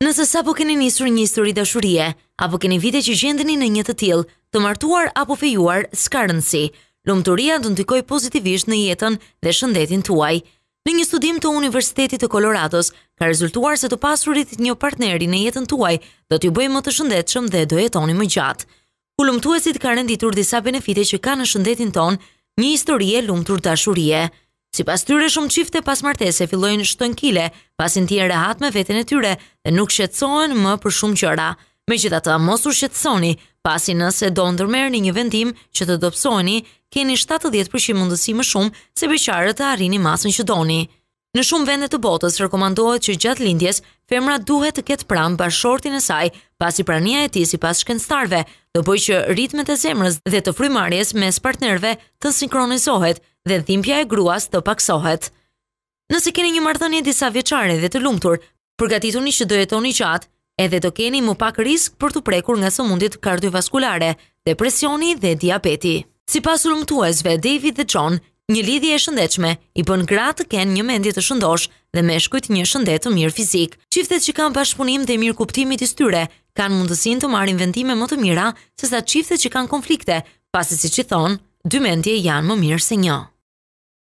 Nëse sapo keni nisur një histori dashurie, apo keni vite që gjendeni në një të tillë, të martuar apo fejuar, s'ka rëndësi. Lumturia do ndikojë pozitivisht në jetën dhe shëndetin tuaj. Në një studim të Universitetit të Kolorados, ka rezultuar se të pasurit një partneri në jetën tuaj do t'ju bëjë më të shëndetshëm dhe do jetoni më gjatë. Hulumtuesit kanë renditur disa benefite që kanë në shëndetin tonë, një histori e lumtur dashurie. Sipas tyre shumë çifte pas martese fillojnë shtojnë kile, pasi ndihen rehat me veten e tyre dhe nuk shqetësohen më për shumë gjëra. Megjithatë, mos u shqetësoni, pasi nëse do ndërmerrni një vendim që të dobësoheni, keni 70% mundësi më shumë se beqarët të arrini masën që doni. Në shumë vende të botës rekomandohet që gjatë lindjes femra duhet të ketë pranë bashkëshortin e saj, pasi prania e tij sipas shkencëtarëve do bëjë që ritmet e zemrës dhe të frymëmarrjes mes partnerëve të sinkronizohet dhe dhimbja e gruas të pakësohet. Nëse keni një marrëdhënie disavjeçare dhe të lumtur, Përgatituni që do jetoni gjatë, edhe do keni më pak risk për t'u prekur nga sëmundjet kardiovaskulare, depresioni dhe diabeti. Sipas hulumtuesve David dhe John, një lidhje e shëndetshme i bën gratë të kenë një mendje të shëndoshë dhe meshkujt një shëndet të mirë fizik. Çiftet që kanë bashkëpunim dhe mirëkuptim midis tyre, kanë mundësinë të marrin vendime më të mira sesa çiftet që kanë konflikte, pasi siç i thonë, dy mendje janë më mirë se një.